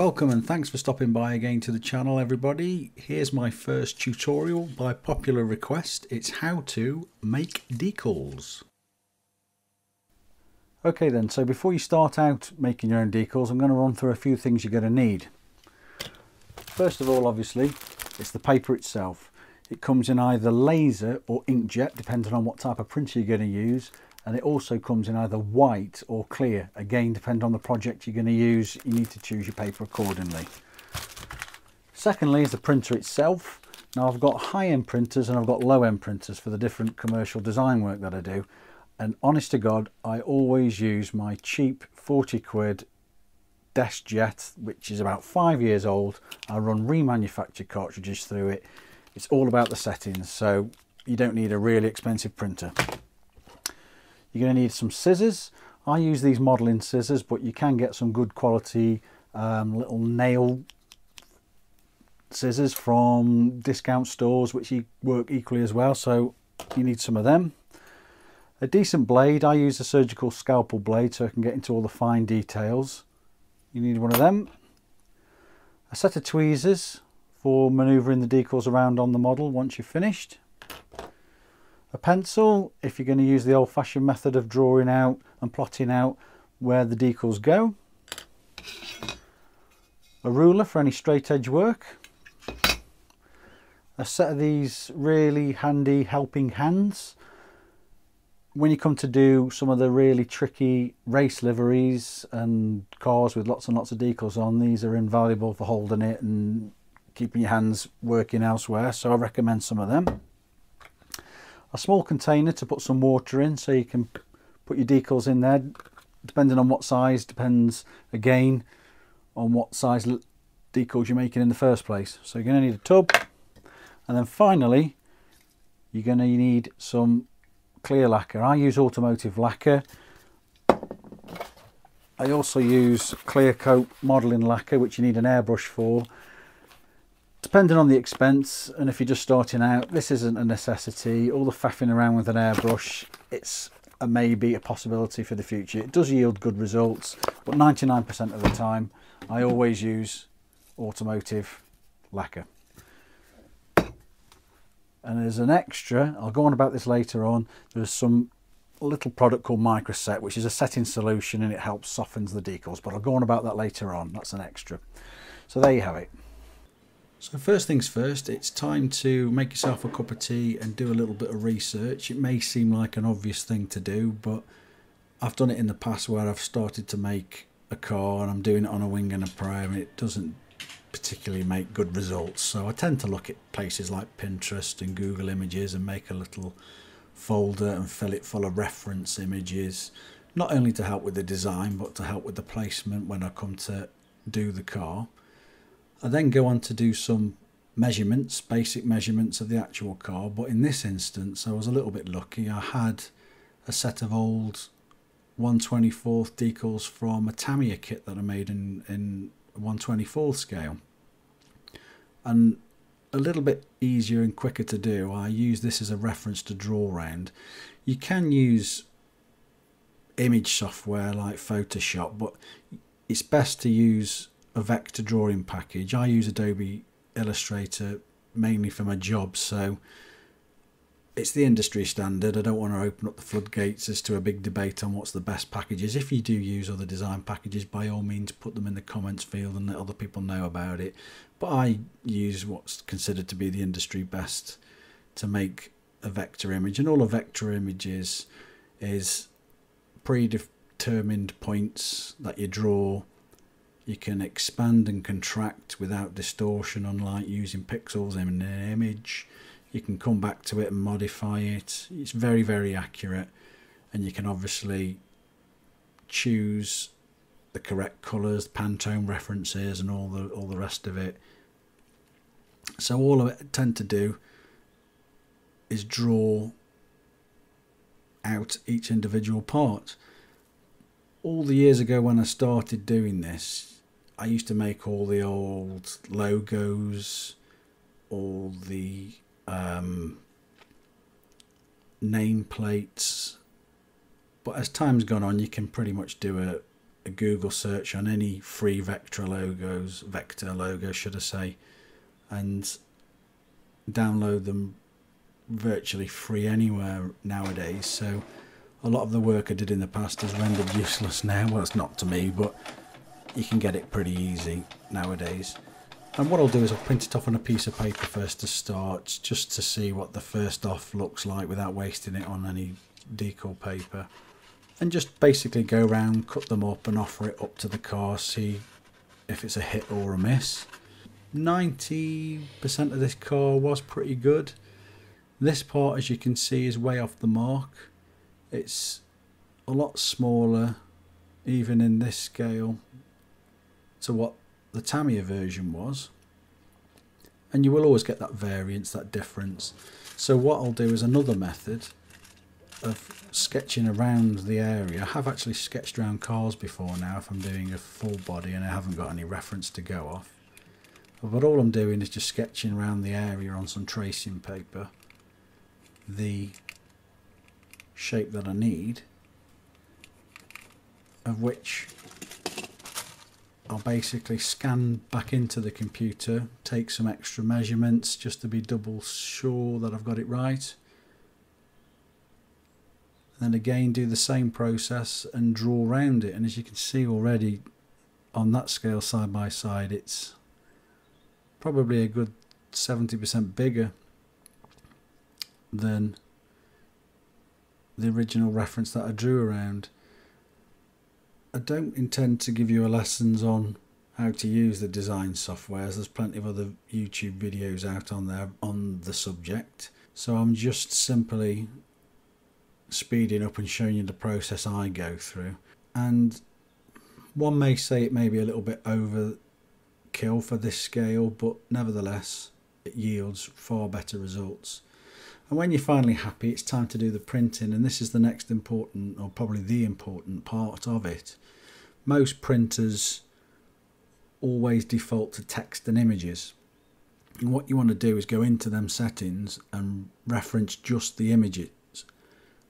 Welcome and thanks for stopping by again to the channel everybody. Here's my first tutorial by popular request. It's how to make decals. Okay then, so before you start out making your own decals, I'm going to run through a few things you're going to need. First of all, obviously, it's the paper itself. It comes in either laser or inkjet, depending on what type of printer you're going to use and it also comes in either white or clear. Again depending on the project you're going to use you need to choose your paper accordingly. Secondly is the printer itself. Now I've got high-end printers and I've got low-end printers for the different commercial design work that I do and honest to god I always use my cheap 40 quid DeskJet which is about five years old. I run remanufactured cartridges through it. It's all about the settings so you don't need a really expensive printer you're going to need some scissors. I use these modeling scissors, but you can get some good quality um, little nail scissors from discount stores, which work equally as well. So you need some of them. A decent blade. I use a surgical scalpel blade so I can get into all the fine details. You need one of them. A set of tweezers for manoeuvring the decals around on the model once you've finished. A pencil, if you're going to use the old-fashioned method of drawing out and plotting out where the decals go. A ruler for any straight edge work. A set of these really handy helping hands. When you come to do some of the really tricky race liveries and cars with lots and lots of decals on, these are invaluable for holding it and keeping your hands working elsewhere. So I recommend some of them a small container to put some water in so you can put your decals in there. Depending on what size depends again on what size decals you're making in the first place. So you're going to need a tub and then finally you're going to need some clear lacquer. I use automotive lacquer. I also use clear coat modeling lacquer which you need an airbrush for depending on the expense and if you're just starting out this isn't a necessity. All the faffing around with an airbrush it's a maybe a possibility for the future. It does yield good results but 99% of the time I always use automotive lacquer. And as an extra I'll go on about this later on there's some little product called microset which is a setting solution and it helps softens the decals but I'll go on about that later on. That's an extra. So there you have it so first things first, it's time to make yourself a cup of tea and do a little bit of research. It may seem like an obvious thing to do, but I've done it in the past where I've started to make a car and I'm doing it on a wing and a prayer and it doesn't particularly make good results. So I tend to look at places like Pinterest and Google Images and make a little folder and fill it full of reference images, not only to help with the design, but to help with the placement when I come to do the car. I then go on to do some measurements, basic measurements of the actual car, but in this instance I was a little bit lucky. I had a set of old 124th decals from a Tamiya kit that I made in, in 124th scale. And a little bit easier and quicker to do, I use this as a reference to draw around. You can use image software like Photoshop, but it's best to use a vector drawing package. I use Adobe Illustrator mainly for my job, so it's the industry standard. I don't want to open up the floodgates as to a big debate on what's the best packages. If you do use other design packages, by all means put them in the comments field and let other people know about it. But I use what's considered to be the industry best to make a vector image. And all a vector image is, is predetermined points that you draw you can expand and contract without distortion unlike using pixels in an image. You can come back to it and modify it. It's very very accurate. And you can obviously choose the correct colors pantone references and all the all the rest of it. So all I tend to do is draw out each individual part. All the years ago when I started doing this I used to make all the old logos, all the um, nameplates. But as time's gone on, you can pretty much do a, a Google search on any free vector logos, vector logo, should I say, and download them virtually free anywhere nowadays. So a lot of the work I did in the past is rendered useless now. Well, it's not to me, but you can get it pretty easy nowadays. And what I'll do is I'll print it off on a piece of paper first to start, just to see what the first off looks like without wasting it on any decal paper. And just basically go around, cut them up and offer it up to the car, see if it's a hit or a miss. 90% of this car was pretty good. This part, as you can see, is way off the mark. It's a lot smaller, even in this scale, to what the Tamiya version was. And you will always get that variance, that difference. So what I'll do is another method of sketching around the area. I have actually sketched around cars before now if I'm doing a full body and I haven't got any reference to go off. But all I'm doing is just sketching around the area on some tracing paper the shape that I need of which I'll basically scan back into the computer take some extra measurements just to be double sure that I've got it right then again do the same process and draw around it and as you can see already on that scale side by side it's probably a good 70% bigger than the original reference that I drew around. I don't intend to give you a lessons on how to use the design software as there's plenty of other YouTube videos out on there on the subject. So I'm just simply speeding up and showing you the process I go through. And one may say it may be a little bit overkill for this scale but nevertheless it yields far better results and when you're finally happy, it's time to do the printing. And this is the next important, or probably the important part of it. Most printers always default to text and images. And what you want to do is go into them settings and reference just the images.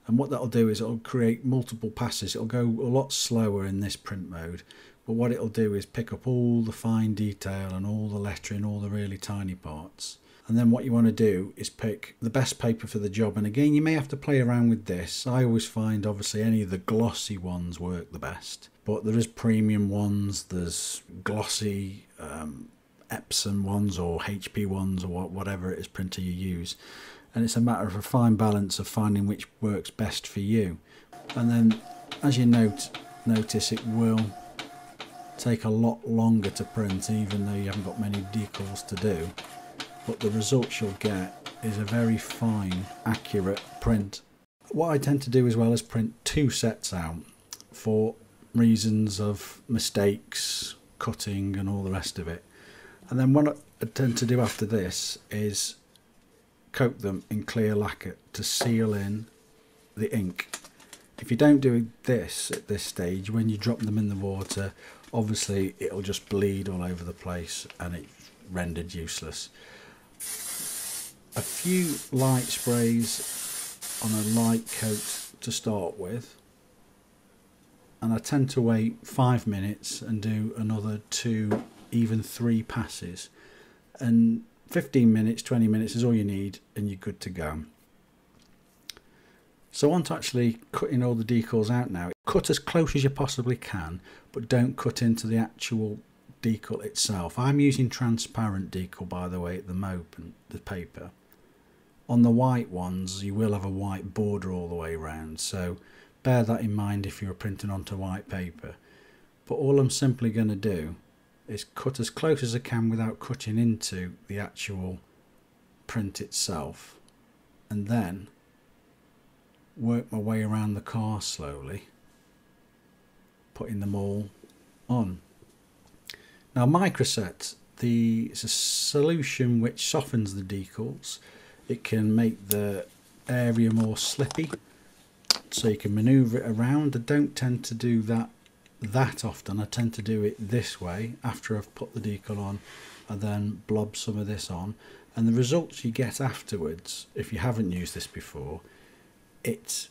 And what that'll do is it'll create multiple passes. It'll go a lot slower in this print mode. But what it'll do is pick up all the fine detail and all the lettering, all the really tiny parts and then what you want to do is pick the best paper for the job. And again you may have to play around with this. I always find obviously any of the glossy ones work the best. But there is premium ones there's glossy um, Epson ones or HP ones or whatever it is printer you use. And it's a matter of a fine balance of finding which works best for you. And then as you note notice it will take a lot longer to print even though you haven't got many decals to do but the result you'll get is a very fine, accurate print. What I tend to do as well is print two sets out for reasons of mistakes, cutting and all the rest of it. And then what I tend to do after this is coat them in clear lacquer to seal in the ink. If you don't do this at this stage, when you drop them in the water, obviously it'll just bleed all over the place and it's rendered useless a few light sprays on a light coat to start with. And I tend to wait five minutes and do another two even three passes. And 15 minutes 20 minutes is all you need and you're good to go. So on to actually cutting all the decals out now cut as close as you possibly can but don't cut into the actual decal itself I'm using transparent decal by the way at the moment the paper on the white ones, you will have a white border all the way around, so bear that in mind if you're printing onto white paper. But all I'm simply going to do is cut as close as I can without cutting into the actual print itself and then work my way around the car slowly putting them all on. Now Microset, the, it's a solution which softens the decals it can make the area more slippy so you can maneuver it around. I don't tend to do that that often. I tend to do it this way after I've put the decal on and then blob some of this on and the results you get afterwards if you haven't used this before it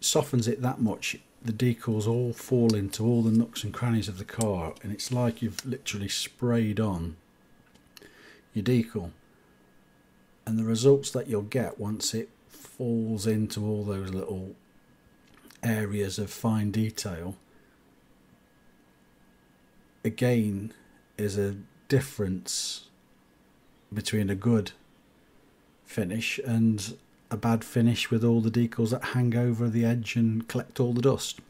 softens it that much the decals all fall into all the nooks and crannies of the car and it's like you've literally sprayed on your decal. And the results that you'll get once it falls into all those little areas of fine detail again is a difference between a good finish and a bad finish with all the decals that hang over the edge and collect all the dust.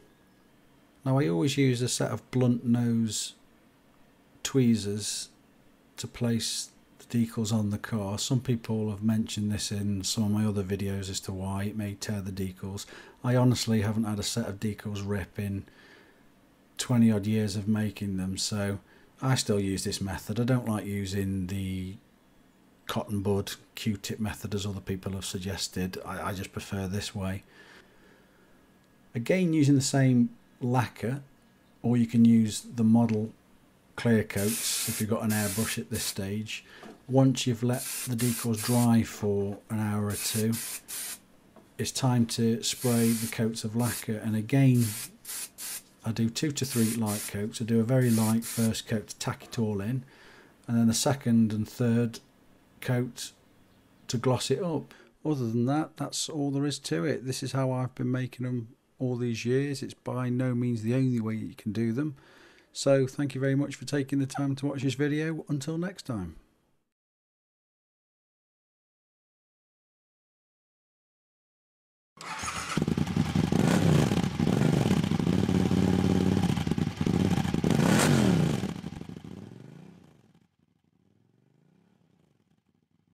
Now I always use a set of blunt nose tweezers to place the decals on the car. Some people have mentioned this in some of my other videos as to why it may tear the decals. I honestly haven't had a set of decals rip in 20 odd years of making them so I still use this method. I don't like using the cotton bud q-tip method as other people have suggested. I, I, just prefer this way. Again using the same lacquer or you can use the model clear coats if you've got an airbrush at this stage. Once you've let the decals dry for an hour or two it's time to spray the coats of lacquer. And again I do two to three light coats. I do a very light first coat to tack it all in and then the second and third coat to gloss it up. Other than that, that's all there is to it. This is how I've been making them all these years. It's by no means the only way you can do them. So thank you very much for taking the time to watch this video. Until next time.